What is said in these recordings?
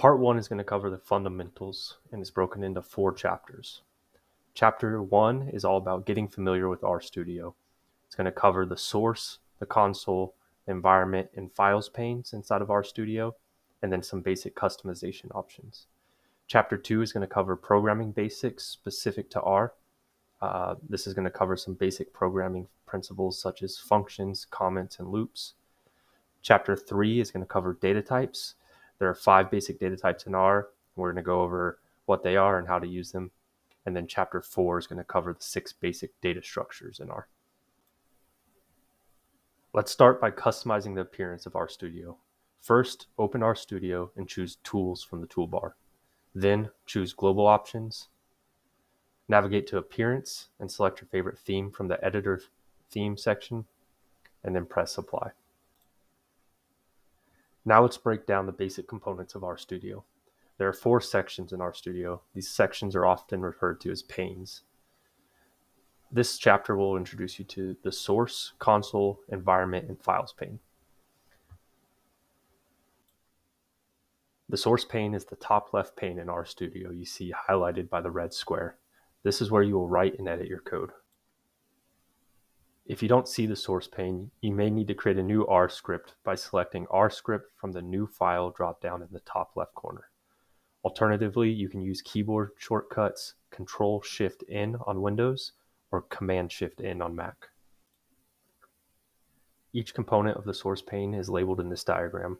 Part one is going to cover the fundamentals and is broken into four chapters. Chapter one is all about getting familiar with RStudio. It's going to cover the source, the console, the environment, and files panes inside of RStudio, and then some basic customization options. Chapter two is going to cover programming basics specific to R. Uh, this is going to cover some basic programming principles such as functions, comments, and loops. Chapter three is going to cover data types. There are five basic data types in R. We're going to go over what they are and how to use them. And then chapter four is going to cover the six basic data structures in R. Let's start by customizing the appearance of RStudio. First, open RStudio and choose Tools from the toolbar. Then choose Global Options. Navigate to Appearance and select your favorite theme from the Editor Theme section, and then press Apply. Now let's break down the basic components of RStudio. There are four sections in RStudio. These sections are often referred to as panes. This chapter will introduce you to the source, console, environment, and files pane. The source pane is the top left pane in RStudio you see highlighted by the red square. This is where you will write and edit your code. If you don't see the source pane, you may need to create a new R script by selecting R script from the new file dropdown in the top left corner. Alternatively, you can use keyboard shortcuts Control Shift N on Windows or Command Shift N on Mac. Each component of the source pane is labeled in this diagram.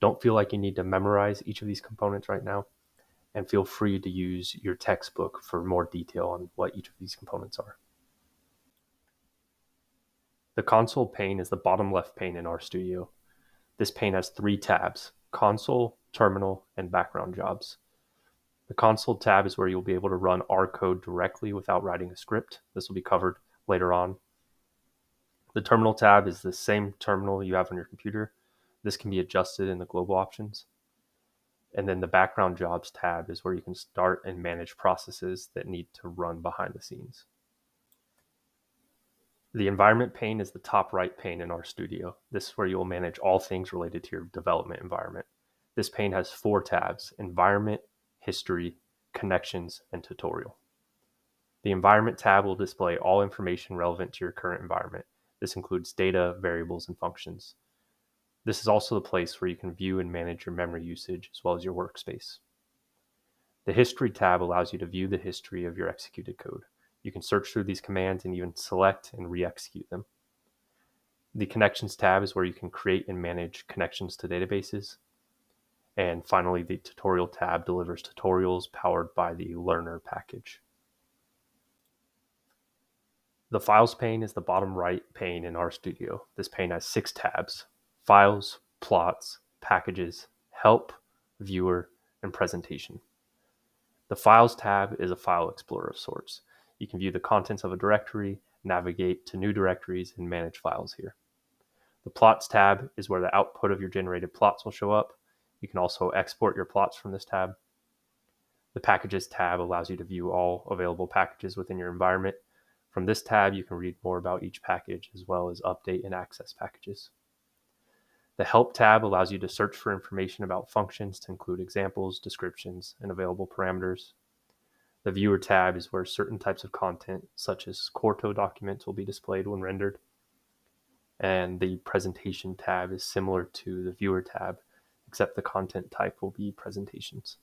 Don't feel like you need to memorize each of these components right now, and feel free to use your textbook for more detail on what each of these components are. The console pane is the bottom left pane in RStudio. This pane has three tabs, console, terminal, and background jobs. The console tab is where you'll be able to run R code directly without writing a script. This will be covered later on. The terminal tab is the same terminal you have on your computer. This can be adjusted in the global options. And then the background jobs tab is where you can start and manage processes that need to run behind the scenes. The environment pane is the top right pane in RStudio. This is where you will manage all things related to your development environment. This pane has four tabs, environment, history, connections, and tutorial. The environment tab will display all information relevant to your current environment. This includes data, variables, and functions. This is also the place where you can view and manage your memory usage as well as your workspace. The History tab allows you to view the history of your executed code. You can search through these commands and even select and re-execute them. The Connections tab is where you can create and manage connections to databases. And finally, the Tutorial tab delivers tutorials powered by the learnr package. The Files pane is the bottom right pane in RStudio. This pane has six tabs, Files, Plots, Packages, Help, Viewer, and Presentation. The Files tab is a file explorer of sorts. You can view the contents of a directory, navigate to new directories, and manage files here. The Plots tab is where the output of your generated plots will show up. You can also export your plots from this tab. The Packages tab allows you to view all available packages within your environment. From this tab, you can read more about each package as well as update and access packages. The Help tab allows you to search for information about functions to include examples, descriptions, and available parameters. The Viewer tab is where certain types of content, such as Quarto documents, will be displayed when rendered. And the Presentation tab is similar to the Viewer tab, except the content type will be presentations.